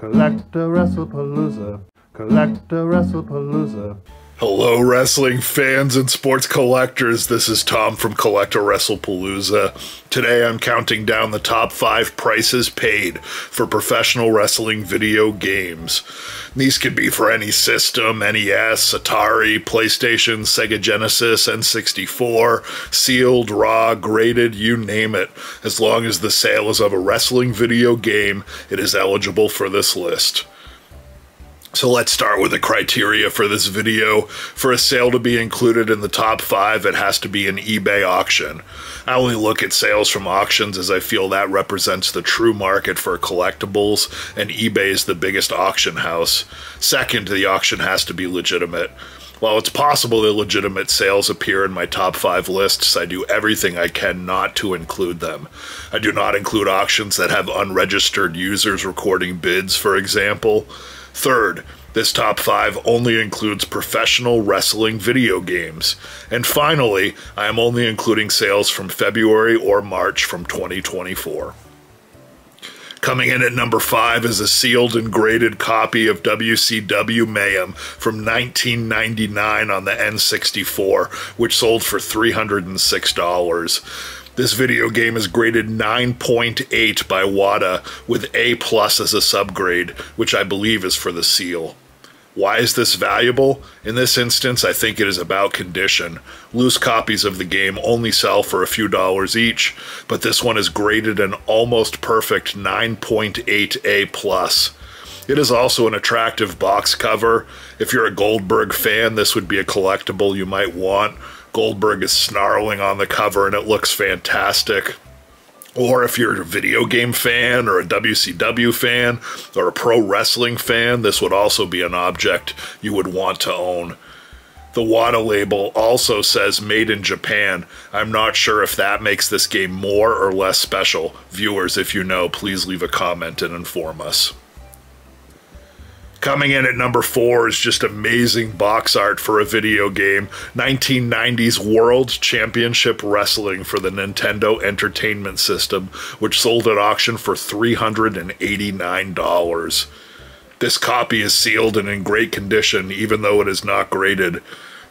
CollectAWrestlePalooza. Collector WrestlePalooza. Hello, wrestling fans and sports collectors. This is Tom from CollectAWrestlePalooza. Today I'm counting down the top five prices paid for professional wrestling video games. These could be for any system NES, Atari, PlayStation, Sega Genesis, N64, sealed, raw, graded, you name it. As long as the sale is of a wrestling video game, it is eligible for this list. So let's start with the criteria for this video. For a sale to be included in the top five, it has to be an eBay auction. I only look at sales from auctions as I feel that represents the true market for collectibles, and eBay is the biggest auction house. Second, the auction has to be legitimate. While it's possible that legitimate sales appear in my top five lists, I do everything I can not to include them. I do not include auctions that have unregistered users recording bids, for example. Third, this top five only includes professional wrestling video games. And finally, I am only including sales from February or March from 2024. Coming in at number five is a sealed and graded copy of WCW Mayhem from 1999 on the N64, which sold for $306. This video game is graded 9.8 by WATA with A plus as a subgrade, which I believe is for the seal. Why is this valuable? In this instance, I think it is about condition. Loose copies of the game only sell for a few dollars each, but this one is graded an almost perfect 9.8 A plus. It is also an attractive box cover. If you're a Goldberg fan, this would be a collectible you might want. Goldberg is snarling on the cover and it looks fantastic. Or if you're a video game fan or a WCW fan or a pro wrestling fan, this would also be an object you would want to own. The WATA label also says made in Japan. I'm not sure if that makes this game more or less special. Viewers, if you know, please leave a comment and inform us. Coming in at number four is just amazing box art for a video game 1990s World Championship Wrestling for the Nintendo Entertainment System, which sold at auction for $389. This copy is sealed and in great condition, even though it is not graded.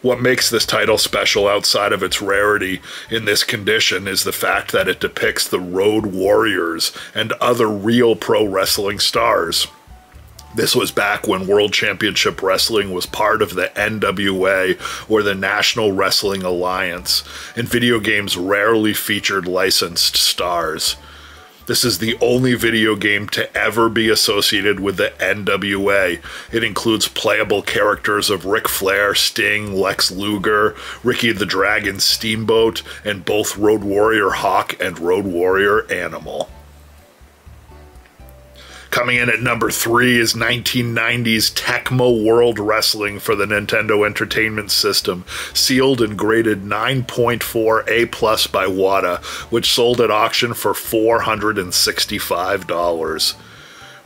What makes this title special outside of its rarity in this condition is the fact that it depicts the Road Warriors and other real pro wrestling stars. This was back when World Championship Wrestling was part of the NWA or the National Wrestling Alliance, and video games rarely featured licensed stars. This is the only video game to ever be associated with the NWA. It includes playable characters of Ric Flair, Sting, Lex Luger, Ricky the Dragon Steamboat, and both Road Warrior Hawk and Road Warrior Animal. Coming in at number three is 1990's Tecmo World Wrestling for the Nintendo Entertainment System, sealed and graded 9.4 A plus by WATA, which sold at auction for $465.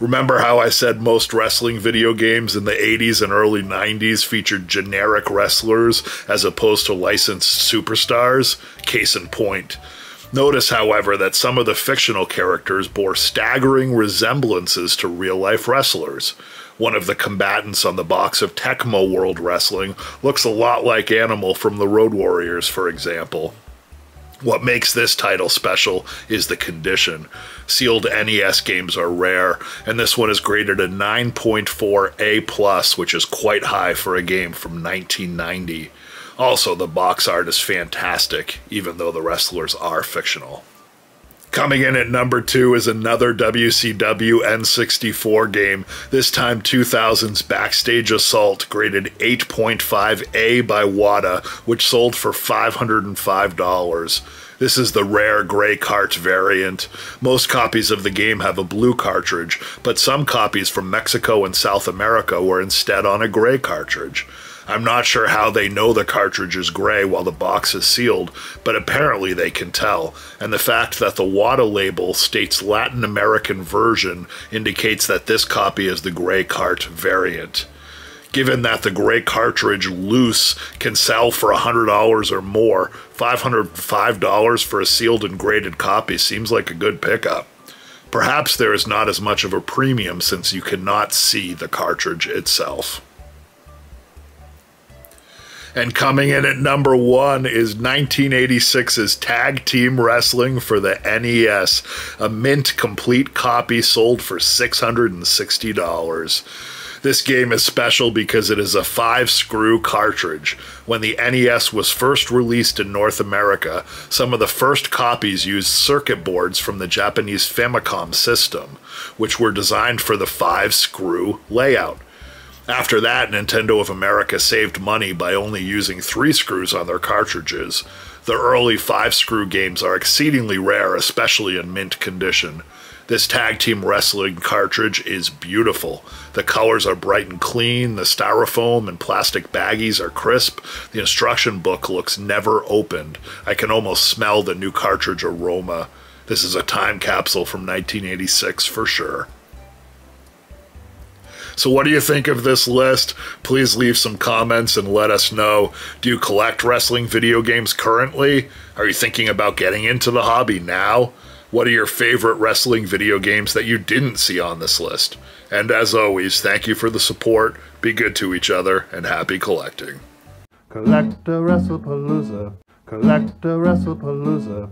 Remember how I said most wrestling video games in the 80s and early 90s featured generic wrestlers as opposed to licensed superstars? Case in point. Notice, however, that some of the fictional characters bore staggering resemblances to real life wrestlers. One of the combatants on the box of Tecmo World Wrestling looks a lot like Animal from the Road Warriors, for example. What makes this title special is the condition. Sealed NES games are rare, and this one is graded a 9.4 A+, which is quite high for a game from 1990. Also, the box art is fantastic, even though the wrestlers are fictional. Coming in at number two is another WCW N64 game, this time 2000's Backstage Assault, graded 8.5A by WATA, which sold for $505. This is the rare gray cart variant. Most copies of the game have a blue cartridge, but some copies from Mexico and South America were instead on a gray cartridge. I'm not sure how they know the cartridge is gray while the box is sealed, but apparently they can tell. And the fact that the WATA label states Latin American version indicates that this copy is the gray cart variant. Given that the gray cartridge loose can sell for $100 or more, $505 for a sealed and graded copy seems like a good pickup. Perhaps there is not as much of a premium since you cannot see the cartridge itself. And coming in at number one is 1986's Tag Team Wrestling for the NES, a mint complete copy sold for $660. This game is special because it is a five screw cartridge. When the NES was first released in North America, some of the first copies used circuit boards from the Japanese Famicom system, which were designed for the five screw layout. After that, Nintendo of America saved money by only using three screws on their cartridges. The early five screw games are exceedingly rare, especially in mint condition. This tag team wrestling cartridge is beautiful. The colors are bright and clean, the styrofoam and plastic baggies are crisp, the instruction book looks never opened. I can almost smell the new cartridge aroma. This is a time capsule from 1986 for sure. So, what do you think of this list? Please leave some comments and let us know. Do you collect wrestling video games currently? Are you thinking about getting into the hobby now? What are your favorite wrestling video games that you didn't see on this list? And as always, thank you for the support. Be good to each other and happy collecting. Collect a WrestlePalooza. Collect a WrestlePalooza.